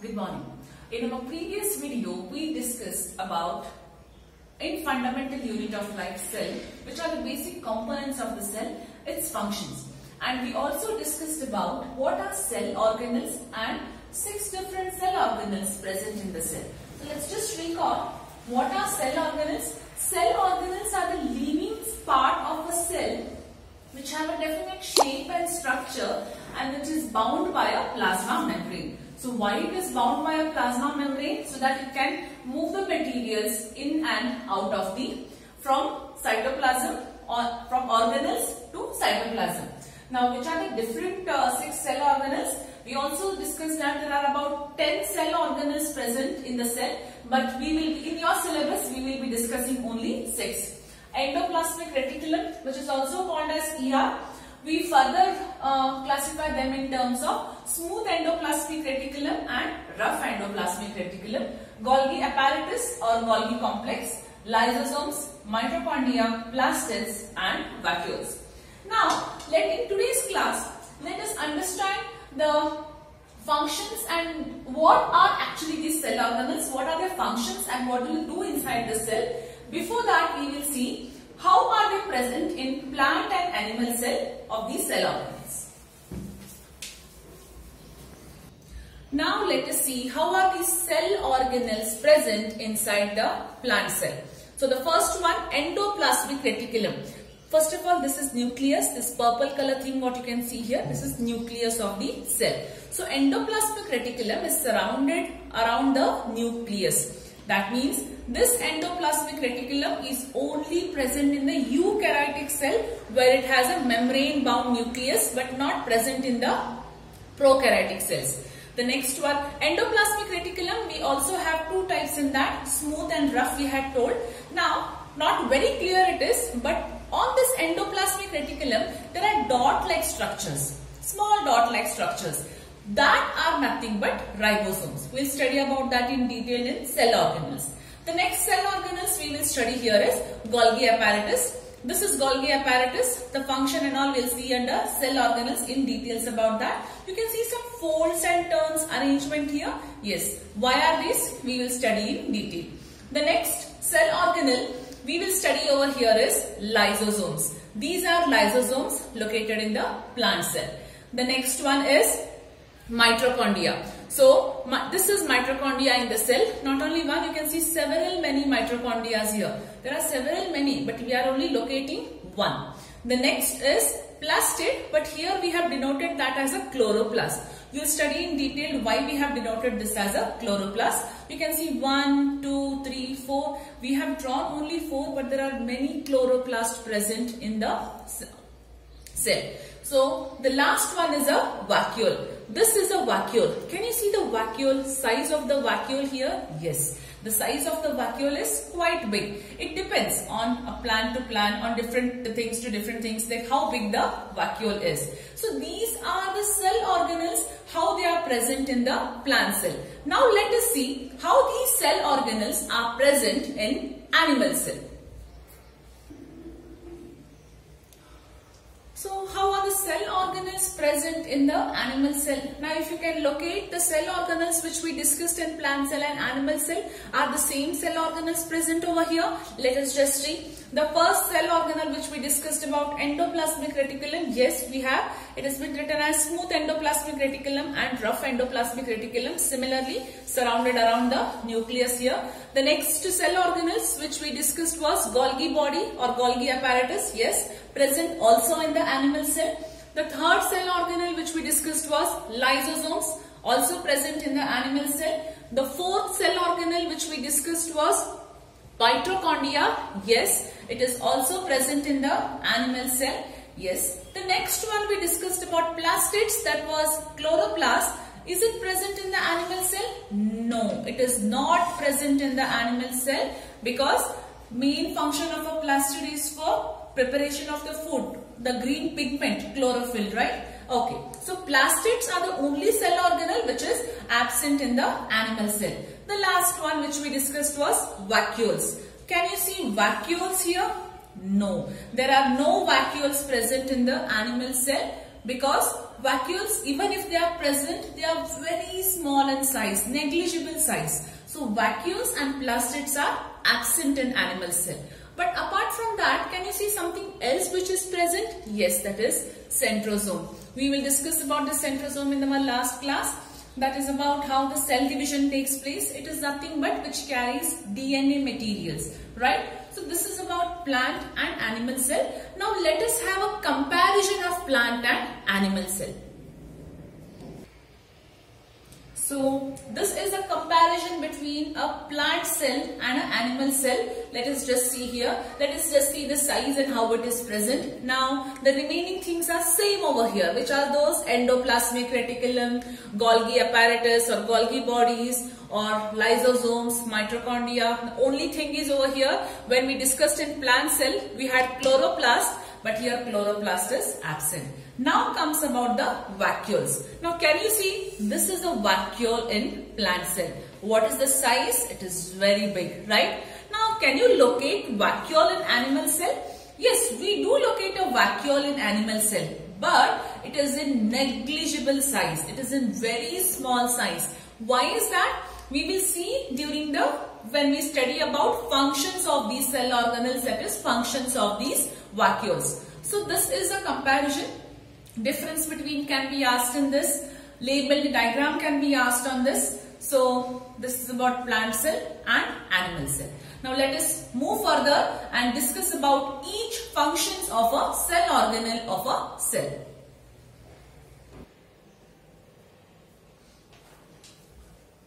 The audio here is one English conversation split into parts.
Good morning. In our previous video, we discussed about in fundamental unit of life cell, which are the basic components of the cell, its functions. And we also discussed about what are cell organelles and six different cell organelles present in the cell. So let's just recall what are cell organelles. Cell organelles are the living part of a cell which have a definite shape and structure and which is bound by a plasma membrane. So why it is bound by a plasma membrane? So that it can move the materials in and out of the from cytoplasm or from organelles to cytoplasm. Now which are the different uh, six cell organelles? We also discussed that there are about 10 cell organelles present in the cell but we will in your syllabus we will be discussing only 6. Endoplasmic reticulum which is also called as ER we further uh, classify them in terms of smooth endoplasmic reticulum and rough endoplasmic reticulum, Golgi apparatus or Golgi complex, lysosomes, mitochondria, plastids and vacuoles. Now, let in today's class, let us understand the functions and what are actually these cell organelles, what are their functions and what you do inside the cell. Before that, we will see how are they present in plant and animal cell of these cell organelles? Now let us see how are these cell organelles present inside the plant cell. So the first one endoplasmic reticulum. First of all this is nucleus, this purple color thing what you can see here, this is nucleus of the cell. So endoplasmic reticulum is surrounded around the nucleus. That means this endoplasmic reticulum is only present in the eukaryotic cell where it has a membrane bound nucleus but not present in the prokaryotic cells. The next one, endoplasmic reticulum, we also have two types in that, smooth and rough we had told. Now, not very clear it is, but on this endoplasmic reticulum, there are dot-like structures, small dot-like structures that are nothing but ribosomes. We'll study about that in detail in cell organelles. The next cell organelles we will study here is Golgi apparatus. This is Golgi apparatus. The function and all we'll see under cell organelles in details about that. You can see some folds and turns arrangement here. Yes. Why are these? We will study in detail. The next cell organelle we will study over here is lysosomes. These are lysosomes located in the plant cell. The next one is mitochondria. So this is mitochondria in the cell. Not only one, you can see several many mitochondria here. There are several many, but we are only locating one. The next is plastid, but here we have denoted that as a chloroplast. You will study in detail why we have denoted this as a chloroplast. You can see 1, 2, 3, 4. We have drawn only 4 but there are many chloroplasts present in the cell. So the last one is a vacuole. This is a vacuole. Can you see the vacuole size of the vacuole here? Yes. The size of the vacuole is quite big. It depends on a plant to plant, on different things to different things, like how big the vacuole is. So these are the cell organelles, how they are present in the plant cell. Now let us see how these cell organelles are present in animal cell. So how are the cell organelles present in the animal cell? Now if you can locate the cell organelles which we discussed in plant cell and animal cell are the same cell organelles present over here. Let us just see. The first cell organelle which we discussed about endoplasmic reticulum, yes we have. It has been written as smooth endoplasmic reticulum and rough endoplasmic reticulum similarly surrounded around the nucleus here. The next cell organelles which we discussed was Golgi body or Golgi apparatus, yes present also in the animal cell. The third cell organelle which we discussed was lysosomes also present in the animal cell. The fourth cell organelle which we discussed was mitochondria. Yes, it is also present in the animal cell. Yes. The next one we discussed about plastids that was chloroplast. Is it present in the animal cell? No, it is not present in the animal cell because main function of a plastid is for preparation of the food, the green pigment, chlorophyll, right? Okay, so plastids are the only cell organelle which is absent in the animal cell. The last one which we discussed was vacuoles. Can you see vacuoles here? No, there are no vacuoles present in the animal cell because vacuoles, even if they are present, they are very small in size, negligible size. So vacuoles and plastids are absent in animal cell. But apart from that, can you see something else which is present? Yes, that is centrosome. We will discuss about the centrosome in our last class. That is about how the cell division takes place. It is nothing but which carries DNA materials, right? So this is about plant and animal cell. Now let us have a comparison of plant and animal cell. So this is a comparison between a plant cell and an animal cell. Let us just see here. Let us just see the size and how it is present. Now the remaining things are same over here which are those endoplasmic reticulum, Golgi apparatus or Golgi bodies or lysosomes, mitochondria. The only thing is over here when we discussed in plant cell we had chloroplast but here chloroplast is absent. Now comes about the vacuoles. Now can you see this is a vacuole in plant cell. What is the size? It is very big, right? Now can you locate vacuole in animal cell? Yes, we do locate a vacuole in animal cell but it is in negligible size. It is in very small size. Why is that? We will see during the when we study about functions of these cell organelles that is functions of these vacuoles. So this is a comparison difference between can be asked in this. Labeled diagram can be asked on this. So this is about plant cell and animal cell. Now let us move further and discuss about each functions of a cell organelle of a cell.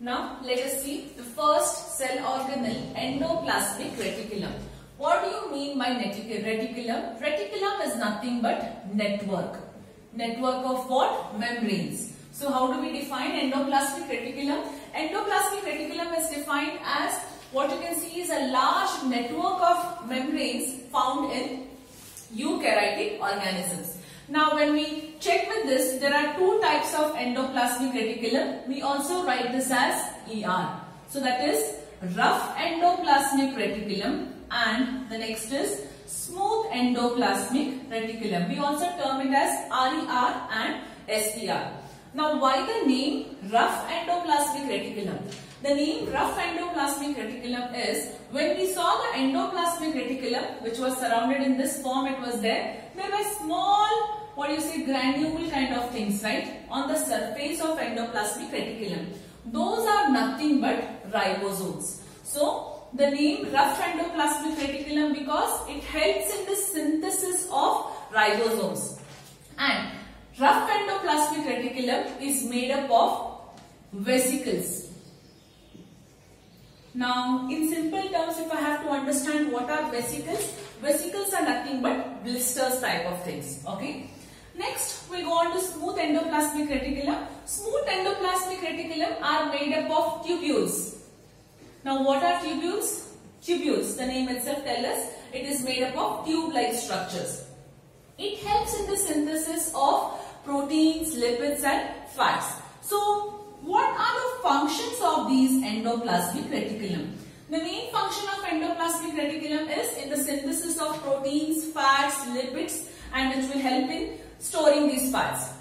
Now let us see the first cell organelle endoplasmic reticulum. What do you mean by reticulum? Reticulum is nothing but network network of what? Membranes. So how do we define endoplasmic reticulum? Endoplasmic reticulum is defined as what you can see is a large network of membranes found in eukaryotic organisms. Now when we check with this, there are two types of endoplasmic reticulum. We also write this as ER. So that is rough endoplasmic reticulum and the next is smooth endoplasmic reticulum. We also term it as RER and SER. Now why the name rough endoplasmic reticulum? The name rough endoplasmic reticulum is when we saw the endoplasmic reticulum which was surrounded in this form it was there. There were small what do you say granule kind of things right on the surface of endoplasmic reticulum. Those are nothing but ribosomes. So the name rough endoplasmic reticulum because it helps in the synthesis of ribosomes. And rough endoplasmic reticulum is made up of vesicles. Now, in simple terms, if I have to understand what are vesicles, vesicles are nothing but blisters type of things. Okay. Next, we go on to smooth endoplasmic reticulum. Smooth endoplasmic reticulum are made up of tubules. Now what are tubules? Tubules, the name itself tells us it is made up of tube-like structures. It helps in the synthesis of proteins, lipids and fats. So what are the functions of these endoplasmic reticulum? The main function of endoplasmic reticulum is in the synthesis of proteins, fats, lipids and it will help in storing these fats.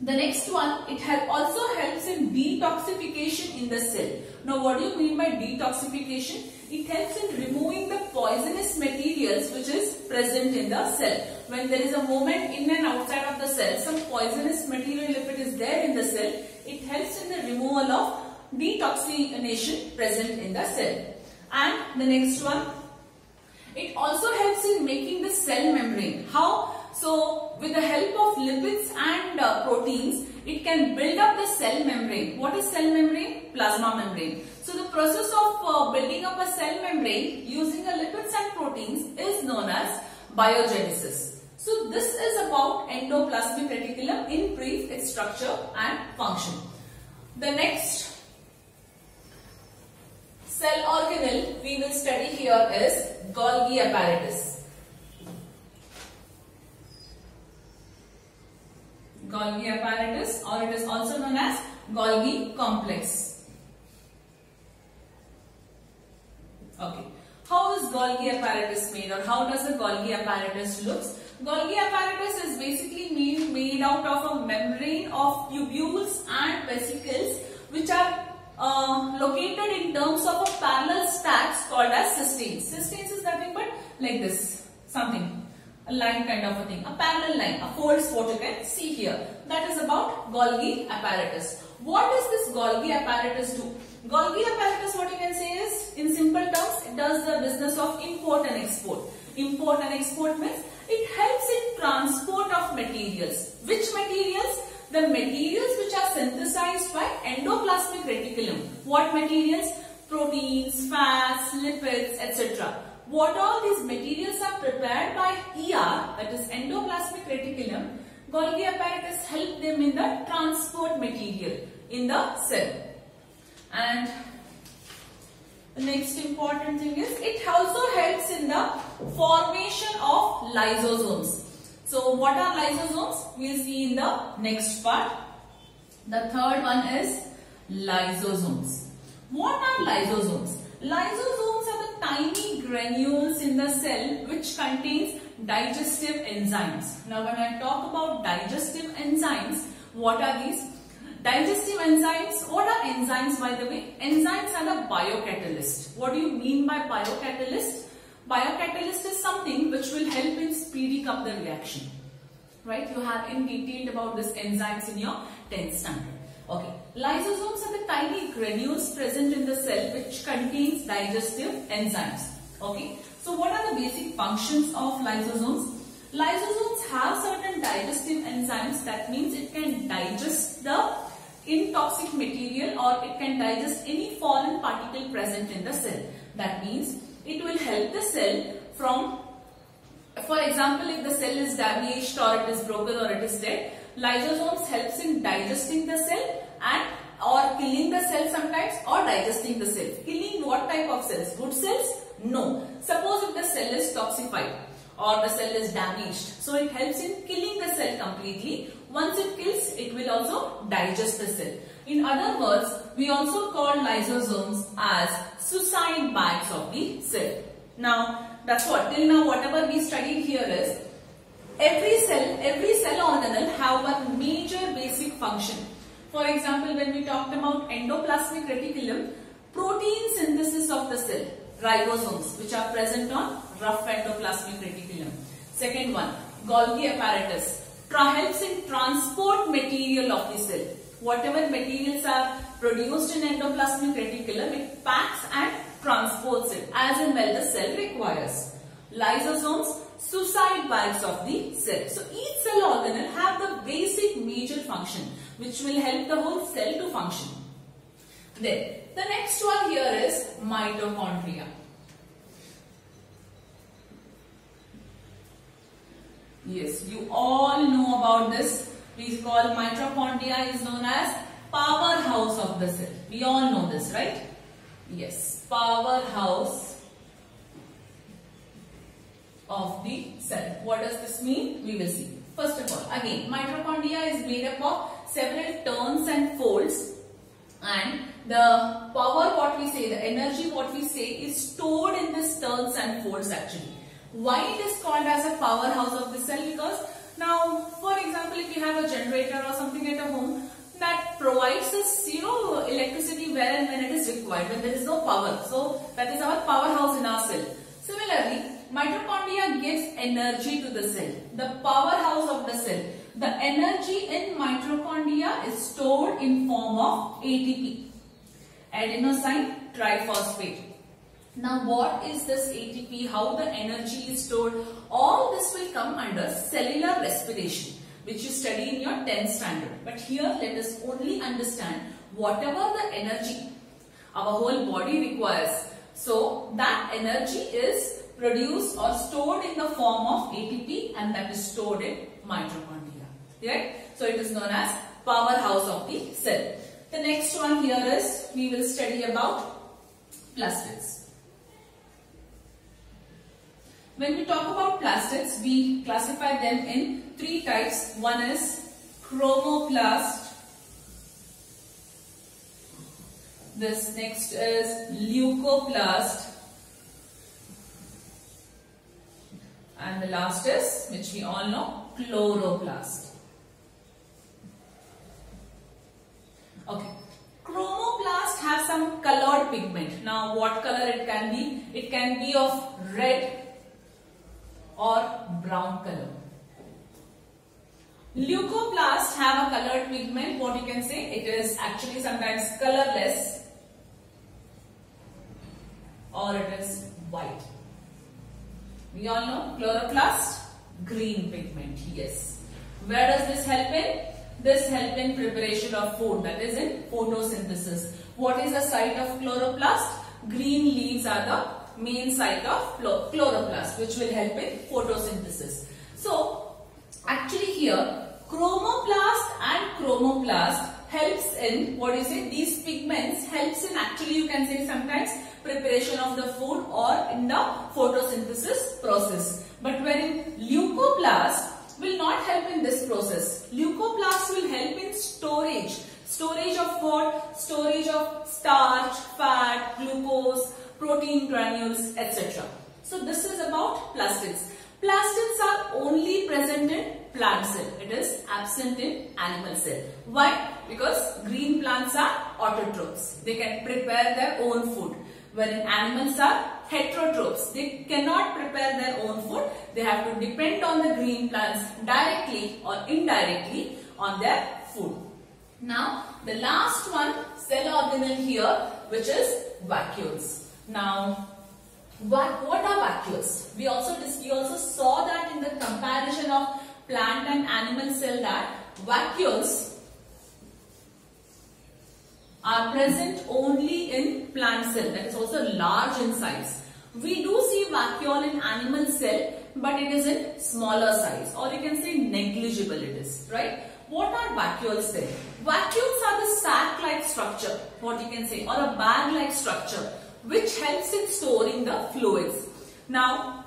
The next one, it also helps in detoxification in the cell. Now, what do you mean by detoxification? It helps in removing the poisonous materials which is present in the cell. When there is a movement in and outside of the cell, some poisonous material if it is there in the cell, it helps in the removal of detoxination present in the cell. And the next one, it also helps in making the cell membrane. How? So, with the help of lipids and uh, proteins, it can build up the cell membrane. What is cell membrane? Plasma membrane. So, the process of uh, building up a cell membrane using the lipids and proteins is known as biogenesis. So, this is about endoplasmic reticulum in brief, its structure and function. The next cell organelle we will study here is Golgi apparatus. Golgi apparatus or it is also known as Golgi complex. Okay. How is Golgi apparatus made or how does the Golgi apparatus looks? Golgi apparatus is basically made, made out of a membrane of tubules and vesicles which are uh, located in terms of a parallel stacks called as cisterns. Cisterns is nothing but like this, something a line kind of a thing, a parallel line, a folds what you can see here. That is about Golgi apparatus. What does this Golgi apparatus do? Golgi apparatus what you can say is, in simple terms, it does the business of import and export. Import and export means it helps in transport of materials. Which materials? The materials which are synthesized by endoplasmic reticulum. What materials? Proteins, fats, lipids, etc what all these materials are prepared by ER, that is endoplasmic reticulum, Golgi apparatus help them in the transport material in the cell. And the next important thing is it also helps in the formation of lysosomes. So what are lysosomes? We'll see in the next part. The third one is lysosomes. What are lysosomes? Lysosomes are the tiny granules in the cell which contains digestive enzymes. Now when I talk about digestive enzymes, what are these? Digestive enzymes, what are enzymes by the way? Enzymes are the biocatalyst. What do you mean by biocatalyst? Biocatalyst is something which will help in speeding up the reaction. Right? You have in detail about this enzymes in your 10th standard. Okay. Lysosomes are the tiny granules present in the cell which contains digestive enzymes. Okay. So what are the basic functions of lysosomes? Lysosomes have certain digestive enzymes that means it can digest the intoxic material or it can digest any foreign particle present in the cell. That means it will help the cell from for example, if the cell is damaged or it is broken or it is dead, lysosomes helps in digesting the cell and or killing the cell sometimes or digesting the cell. Killing what type of cells? Good cells? No. Suppose if the cell is toxified or the cell is damaged. So it helps in killing the cell completely. Once it kills, it will also digest the cell. In other words, we also call lysosomes as suicide bags of the cell. Now, that's what. Till now, whatever we studied here is Every cell, every cell organelle have one major basic function. For example, when we talked about endoplasmic reticulum, protein synthesis of the cell, ribosomes, which are present on rough endoplasmic reticulum. Second one, Golgi apparatus, helps in transport material of the cell. Whatever materials are produced in endoplasmic reticulum, it packs and transports it as and when the cell requires. Lysosomes suicide bags of the cell. So each cell organelle have the basic major function which will help the whole cell to function. Then the next one here is mitochondria. Yes, you all know about this. We call mitochondria is known as powerhouse of the cell. We all know this, right? Yes, powerhouse of the cell. What does this mean? We will see. First of all, again, mitochondria is made up of several turns and folds and the power what we say, the energy what we say is stored in this turns and folds actually. Why it is called as a powerhouse of the cell? Because now, for example, if you have a generator or something at a home, that provides us, you know, electricity where and when it is required, when there is no power. So, that is our powerhouse in our cell. Similarly, Mitochondria gives energy to the cell, the powerhouse of the cell. The energy in mitochondria is stored in form of ATP, adenosine triphosphate. Now what is this ATP, how the energy is stored, all this will come under cellular respiration which you study in your 10th standard. But here let us only understand whatever the energy our whole body requires. So that energy is produced or stored in the form of ATP and that is stored in mitochondria. Right? So it is known as powerhouse of the cell. The next one here is we will study about plastids. When we talk about plastids, we classify them in three types. One is chromoplast. This next is leucoplast And the last is, which we all know, chloroplast. Okay. Chromoplast have some colored pigment. Now what color it can be? It can be of red or brown color. Leucoplast have a colored pigment. What you can say? It is actually sometimes colorless or it is white. We all know chloroplast, green pigment. Yes. Where does this help in? This help in preparation of food that is in photosynthesis. What is the site of chloroplast? Green leaves are the main site of chloroplast which will help in photosynthesis. So actually here chromoplast and chromoplast helps in what you say these pigments helps in actually you can say sometimes preparation of the food or in the photosynthesis process but wherein leucoplast will not help in this process leucoplast will help in storage storage of what storage of starch fat glucose protein granules etc so this is about plastids plastids are only present in plant cell. It is absent in animal cell. Why? Because green plants are autotrophs. They can prepare their own food. Wherein animals are heterotrophs. They cannot prepare their own food. They have to depend on the green plants directly or indirectly on their food. Now, the last one cell organelle here which is vacuoles. Now, what, what are vacuoles? We also, we also saw that in the comparison of plant and animal cell that vacuoles are present only in plant cell that is also large in size. We do see vacuole in animal cell but it is in smaller size or you can say negligible it is right. What are vacuoles then? Vacuoles are the sac-like structure what you can say or a bag-like structure which helps in storing the fluids. Now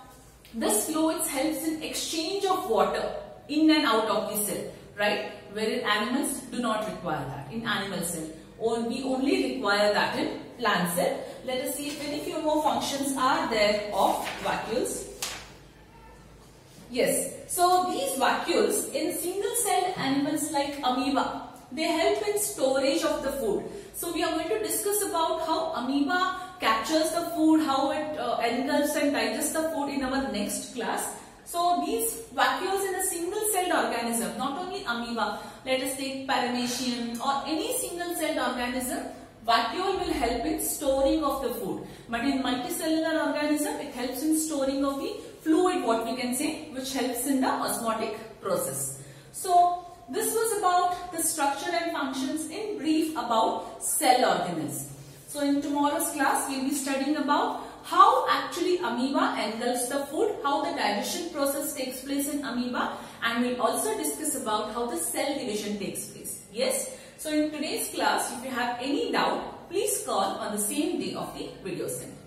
this fluids helps in exchange of water in and out of the cell, right? Wherein animals do not require that in animal cell. We only require that in plant cell. Let us see if any few more functions are there of vacuoles. Yes, so these vacuoles in single celled animals like amoeba, they help in storage of the food. So we are going to discuss about how amoeba captures the food, how it uh, engulfs and digests the food in our next class. So these vacuoles in a single celled organism, not only amoeba, let us take paramecium or any single celled organism, vacuole will help in storing of the food. But in multicellular organism, it helps in storing of the fluid, what we can say, which helps in the osmotic process. So this was about the structure and functions in brief about cell organelles. So in tomorrow's class, we will be studying about how actually amoeba engulfs the food, how the digestion process takes place in amoeba and we'll also discuss about how the cell division takes place. Yes? So in today's class, if you have any doubt, please call on the same day of the video you.